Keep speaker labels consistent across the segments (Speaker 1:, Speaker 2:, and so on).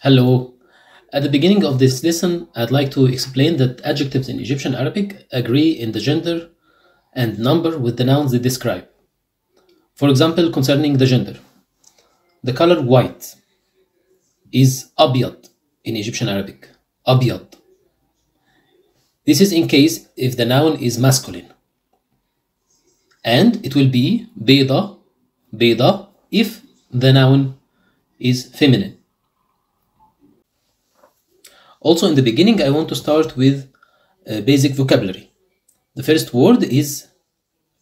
Speaker 1: Hello. At the beginning of this lesson, I'd like to explain that adjectives in Egyptian Arabic agree in the gender and number with the nouns they describe. For example, concerning the gender, the color white is abyad in Egyptian Arabic. Abyad. This is in case if the noun is masculine. And it will be beda, beda if the noun is feminine. Also, in the beginning, I want to start with uh, basic vocabulary. The first word is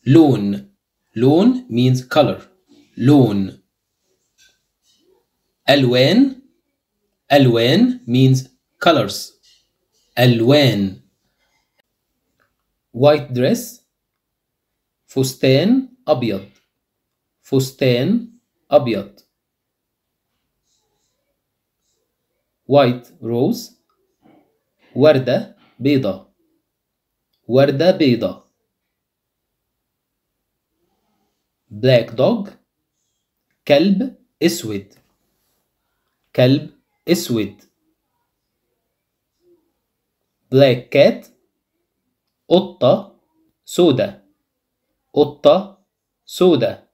Speaker 1: لون. لون means color. لون. ألوان. ألوان means colors. ألوان. White dress. فستان أبيض. فستان أبيض. White rose. وردة بيضة. وردة بيضة. Black dog. كلب أسود. كلب أسود. Black cat. قطة سودة. قطة سودة.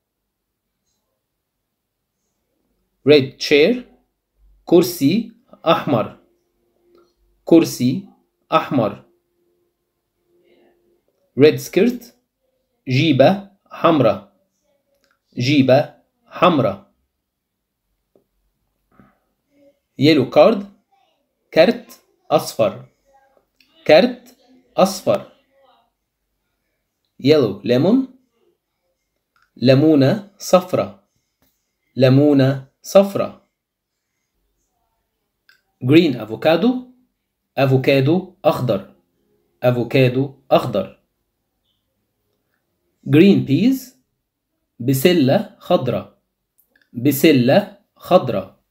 Speaker 1: Red chair. كرسي أحمر. كرسي أحمر. Red skirt جيبة حمراء. جيبة حمراء. Yellow card كارت أصفر. كارت أصفر. Yellow lemon ليمونة صفرة ليمونة صفرة green avocado أفوكادو أخضر. أفوكادو أخضر. Green peas بسلة خضراء بسلة خضراء